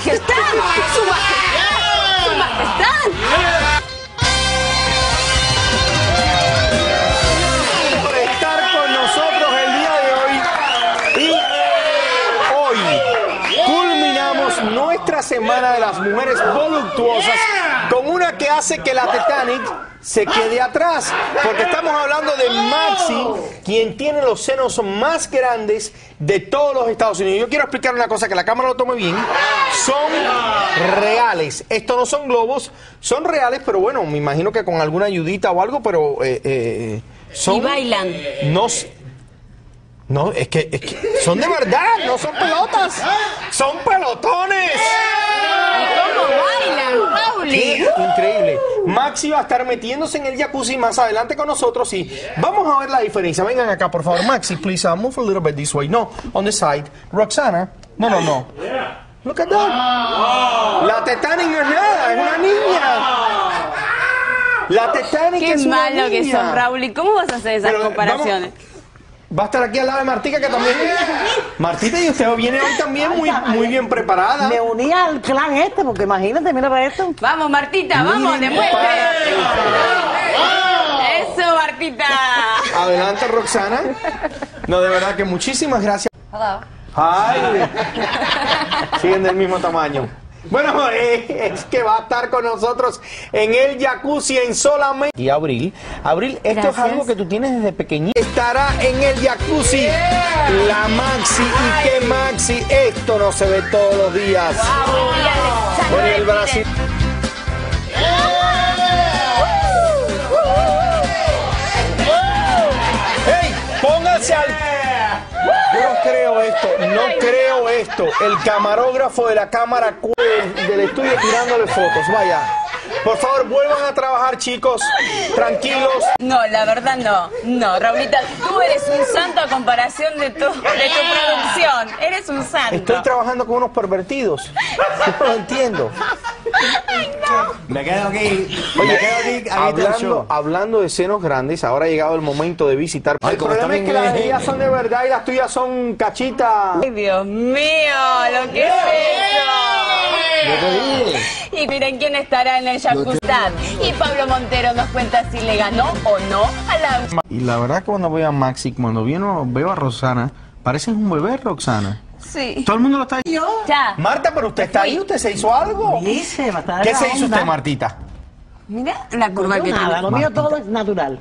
¡Su majestad! ¡Su majestad! por estar con nosotros el día de hoy. Y hoy culminamos nuestra semana de las mujeres voluptuosas con una que hace que la Titanic se quede atrás. Porque estamos hablando de Maxi, quien tiene los senos más grandes de todos los Estados Unidos. Yo quiero explicar una cosa que la cámara lo tome bien. Son reales. Estos no son globos, son reales, pero bueno, me imagino que con alguna ayudita o algo, pero eh, eh, son... Y bailan. No, no, es que, es que son de verdad, no son pelotas, son pelotones. Qué increíble. Maxi va a estar metiéndose en el jacuzzi más adelante con nosotros y vamos a ver la diferencia. Vengan acá, por favor. Maxi, please uh, move a little bit this way. No, on the side. Roxana, no, no, no. Look at that. La Titanic no es nada, es una niña. La Titanic Qué es una malo que son, Raúl. ¿Y cómo vas a hacer esas Pero, comparaciones? Va a estar aquí al lado de Martica, que también. Martita, y usted viene hoy también muy, muy bien preparada. Me uní al clan este, porque imagínate, mira para esto. Vamos, Martita, vamos, demuestre. Eso, Martita. Adelante, Roxana. No, de verdad que muchísimas gracias. Hello. Ay, siguen del mismo tamaño. Bueno, eh, es que va a estar con nosotros en el jacuzzi en solamente. Y Abril, Abril, esto Gracias. es algo que tú tienes desde pequeñita. Estará en el jacuzzi la Maxi. ¿Y qué Maxi? Esto no se ve todos los días. Con el Brasil. ¡Ey! ¡Pónganse al. Yo no creo esto, no creo esto. El camarógrafo de la cámara del estudio tirándole fotos. Vaya. Por favor, vuelvan a trabajar, chicos. Tranquilos. No, la verdad no. No, Raulita, tú eres un santo a comparación de tu, de tu producción. Eres un santo. Estoy trabajando con unos pervertidos. Yo no lo entiendo. Me quedo aquí. Oye, me quedo aquí. hablando, hablando de senos grandes, ahora ha llegado el momento de visitar. Ay, el como problema es que las de ellas son de verdad y las tuyas son cachitas. Ay, Dios mío, lo que es eso. Y miren quién estará en el jacuzzi. Y Pablo Montero nos cuenta si le ganó o no a la... Y la verdad que cuando veo a Maxi, cuando veo, veo a Roxana, parecen un bebé, Roxana. Sí. Todo el mundo lo está Ya. Marta, pero usted está ahí, usted se hizo algo. Estar ¿Qué se hizo onda. usted, Martita? Mira la curva que Nada, tiene. lo mío todo es natural.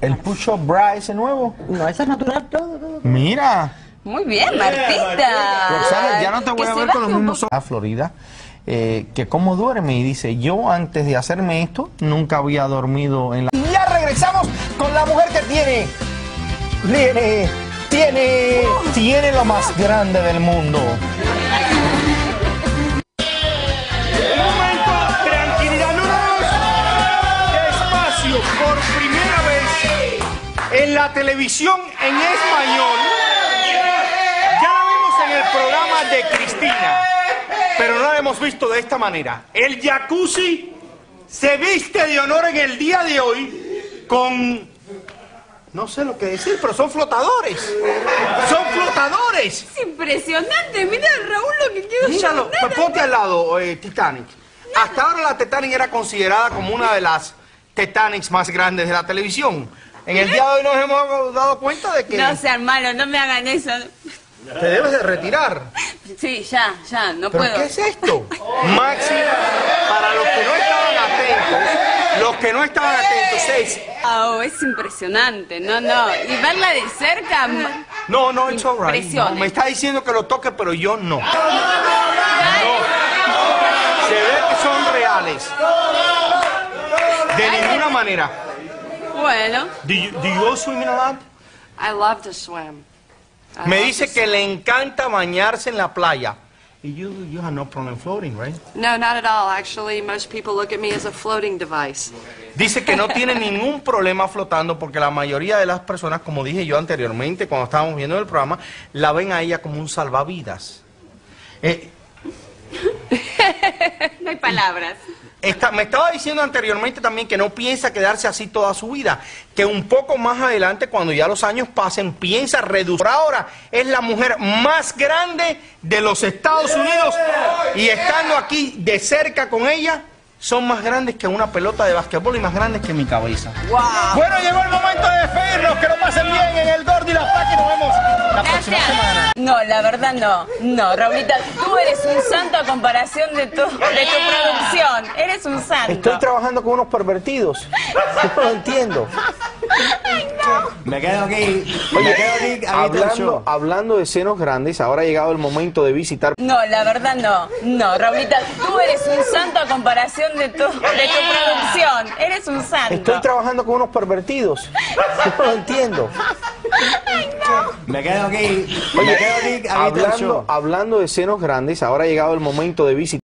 El push-up bra ese nuevo. No, eso es natural todo, todo. Mira. Muy bien, Martita. Roxana, ya no te voy Que a ver con los mismos ojos. A Florida, eh, que cómo duerme. Y dice, yo antes de hacerme esto, nunca había dormido en la... Y ya regresamos con la mujer que tiene... Tiene... Tiene... Tiene lo más grande del mundo. Un momento, tranquilidad. Despacio, por primera vez en la televisión en español. Ya la vimos en el programa de Cristina, pero no la hemos visto de esta manera. El jacuzzi se viste de honor en el día de hoy con... No sé lo que decir, pero son flotadores. Son flotadores. Es impresionante. Mira, Raúl, lo que quedó. Míralo, pues ponte al lado, eh, Titanic. Hasta ahora la Titanic era considerada como una de las Titanics más grandes de la televisión. En el día de hoy nos hemos dado cuenta de que No sean malos, no me hagan eso. Te debes de retirar. Sí, ya, ya, no ¿Pero puedo. qué es esto? Maxi, para los que no estaban atentos, los que no estaban atentos es... Wow, es impresionante, no, no. Y verla de cerca. No, no, it's all right. No, me está diciendo que lo toque, pero yo no. No. Se ve que son reales. De ninguna manera. Bueno, Do you, do you go swimming a lot? I love to swim. I Me dice to que le encanta bañarse en la playa. Y you, you have no problem floating, right? swim. No, not at all. Actually, most people look at me as a floating device. Dice que no tiene ningún problema flotando porque la mayoría de las personas, como dije yo anteriormente, cuando estábamos viendo el programa, la ven a ella como un salvavidas. Eh, No hay palabras. Me estaba diciendo anteriormente también que no piensa quedarse así toda su vida, que un poco más adelante, cuando ya los años pasen, piensa reducir. Ahora es la mujer más grande de los Estados Unidos y estando aquí de cerca con ella, son más grandes que una pelota de basquetbol y más grandes que mi cabeza. Bueno, llegó el momento de despedirnos, que lo pasen bien en el Gordo y la Paca y nos vemos la próxima semana. No, la verdad no. No, Raulita, tú eres un santo a comparación de tu, de tu producción. Eres un santo. Estoy trabajando con unos pervertidos. No lo entiendo. Me quedo aquí. Oye, me quedo aquí. hablando, hablando de senos grandes, ahora ha llegado el momento de visitar. No, la verdad no. No, Raulita, tú eres un santo a comparación de tu, de tu producción. Eres un santo. Estoy trabajando con unos pervertidos. No lo entiendo. Me quedo aquí. Oye, me quedo aquí. hablando, hablando de senos grandes, ahora ha llegado el momento de visitar.